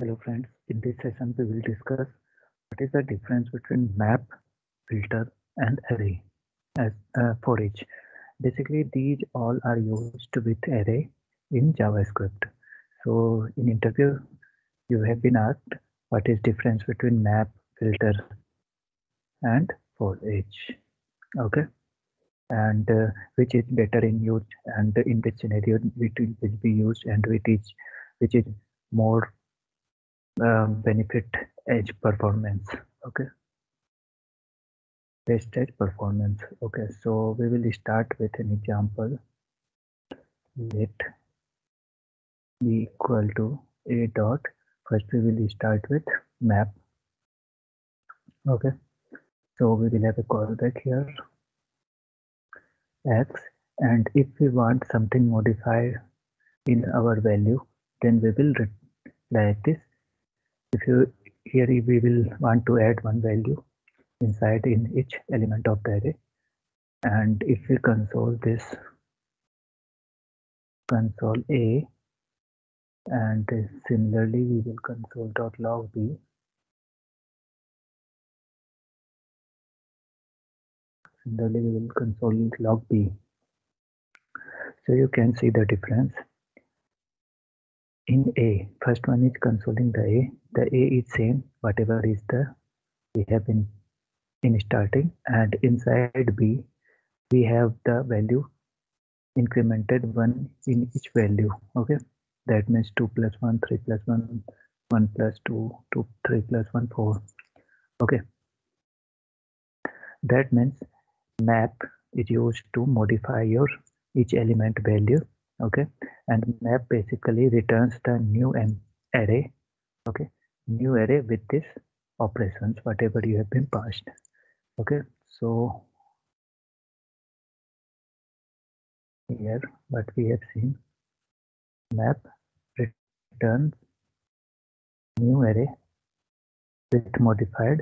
Hello friends, in this session we will discuss what is the difference between map, filter and array as uh, for each. Basically these all are used with array in JavaScript. So in interview you have been asked what is difference between map, filter and for each. Okay. And uh, which is better in use and in which scenario it will be used and which is which is more um, benefit edge performance okay? Best edge performance okay? So we will start with an example. Let be equal to a dot. First we will start with map okay? So we will have a callback here. X and if we want something modified in our value then we will write like this if you here we will want to add one value inside in each element of the array. And if we console this console a and similarly we will console dot log b. Similarly we will console log b. So you can see the difference in A, first one is consoling the A. The A is same, whatever is the we have been in starting and inside B, we have the value incremented one in each value. Okay, that means 2 plus 1, 3 plus 1, 1 plus 2, 2, 3 plus 1, 4. Okay, that means map is used to modify your each element value okay. And map basically returns the new array. Okay. New array with this operations whatever you have been passed. Okay. So here what we have seen map returns new array with modified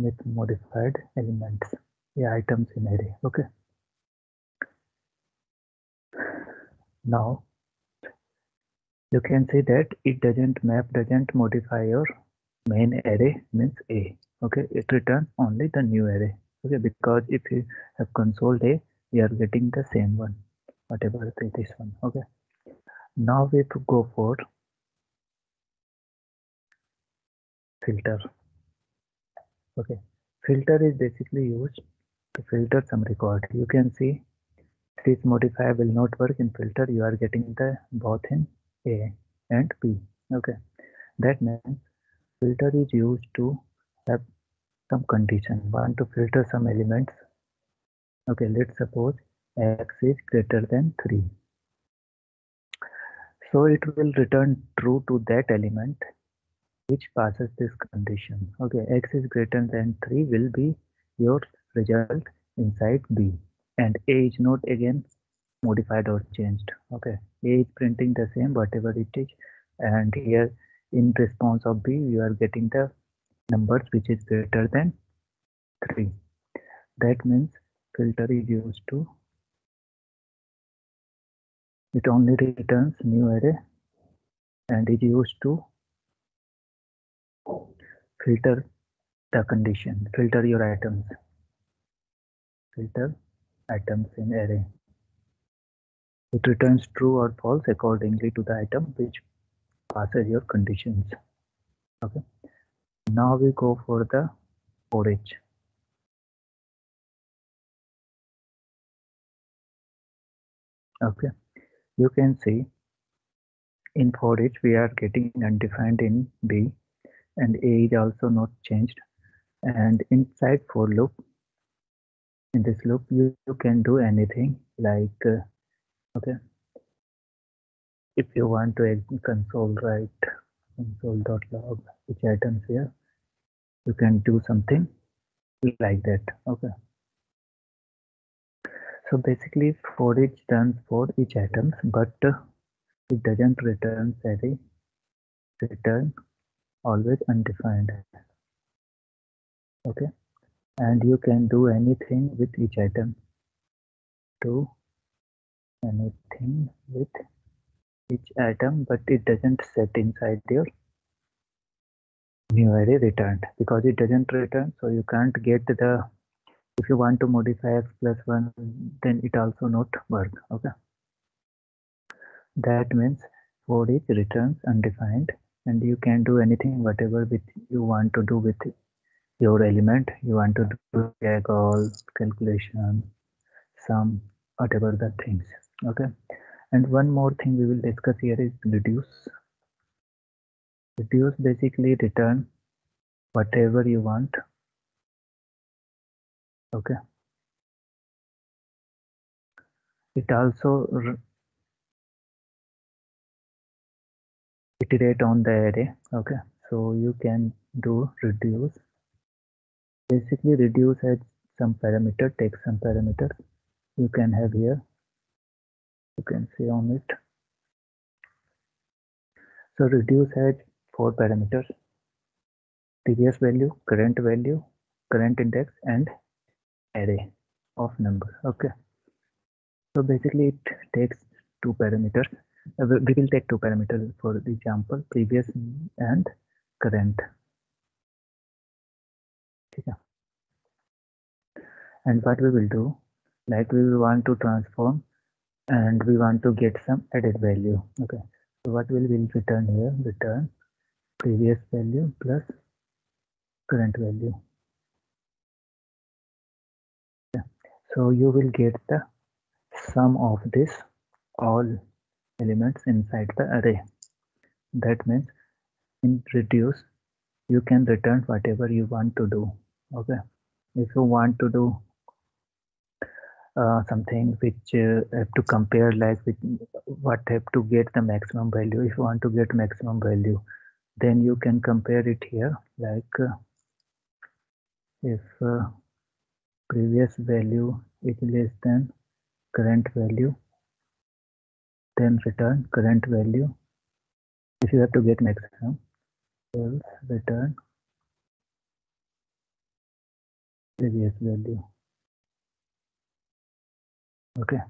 with modified elements the items in array. Okay Now you can see that it doesn't map doesn't modify your main array means a. Okay it returns only the new array. Okay because if you have console a you are getting the same one whatever this one. Okay. Now we have to go for filter. Okay. Filter is basically used to filter some record. You can see this modifier will not work in filter. You are getting the both in a and b. Okay. That means filter is used to have some condition. Want to filter some elements. Okay let's suppose x is greater than 3 so it will return true to that element which passes this condition. Okay x is greater than 3 will be your result inside b and a is not again modified or changed. Okay. A is printing the same whatever it is. And here in response of b you are getting the numbers which is greater than 3 that means filter is used to it only returns new array and is used to filter the condition filter your items. Filter items in array. It returns true or false accordingly to the item which passes your conditions. Okay. Now we go for the for each. Okay. You can see in for each we are getting undefined in B and A is also not changed and inside for loop in this loop you, you can do anything like uh, okay. If you want to console write console.log which items here you can do something like that okay. So basically for each runs for each items but uh, it doesn't return array return always undefined okay and you can do anything with each item do anything with each item, but it doesn't set inside your new array returned because it doesn't return. So you can't get the, if you want to modify x plus one, then it also not work. Okay. That means for each returns undefined and you can do anything, whatever with you want to do with your element. You want to do check all calculation, sum, whatever the things. Okay. And one more thing we will discuss here is reduce reduce basically return whatever you want okay it also iterate on the array okay so you can do reduce basically reduce has some parameter take some parameter. You can have here you can see on it. So reduce has four parameters. Previous value current value current index and array of number okay. So basically it takes two parameters. Uh, we will take two parameters for the example previous and current. And what we will do like we want to transform and we want to get some added value okay? So what will will return here? Return previous value plus current value. So you will get the sum of this all elements inside the array. That means in reduce you can return whatever you want to do okay? If you want to do uh, something which uh, have to compare like with what have to get the maximum value. If you want to get maximum value then you can compare it here. Like uh, if uh, previous value is less than current value then return current value. If you have to get maximum else return previous value okay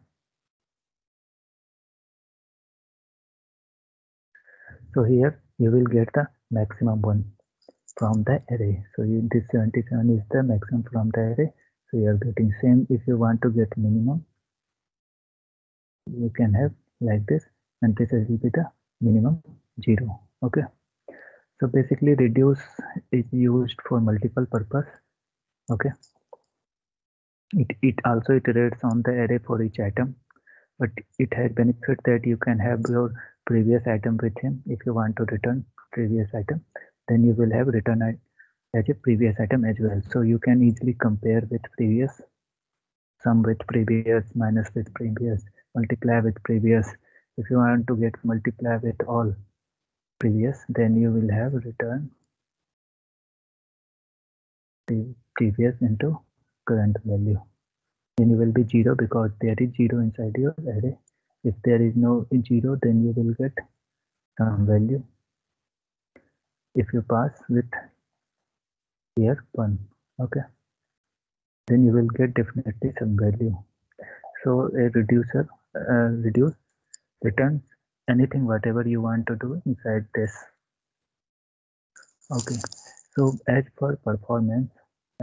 so here you will get the maximum one from the array. So this 77 is the maximum from the array. So you are getting same if you want to get minimum. You can have like this and this will be the minimum zero. Okay. So basically reduce is used for multiple purpose. Okay. It, it also iterates on the array for each item, but it has benefit that you can have your previous item with him if you want to return previous item then you will have return as a previous item as well. So you can easily compare with previous, sum with previous, minus with previous, multiply with previous. If you want to get multiply with all previous, then you will have return previous into current value. Then you will be zero because there is zero inside your array. If there is no zero, then you will get some value if you pass with here 1 okay then you will get definitely some value so a reducer uh, reduce returns anything whatever you want to do inside this okay so as per performance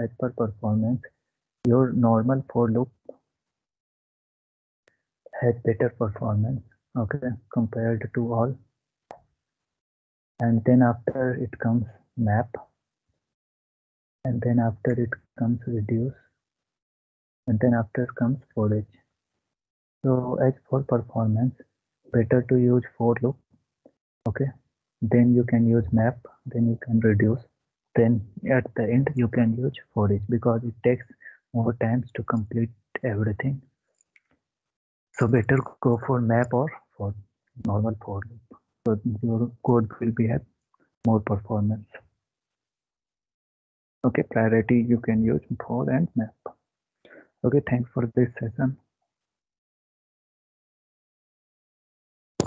as per performance your normal for loop has better performance okay compared to all. And then after it comes map and then after it comes reduce and then after comes for each so as for performance better to use for loop okay. Then you can use map then you can reduce then at the end you can use for each because it takes more times to complete everything. So better go for map or for normal for loop so your code will be have more performance. Okay priority you can use for and map. Okay thanks for this session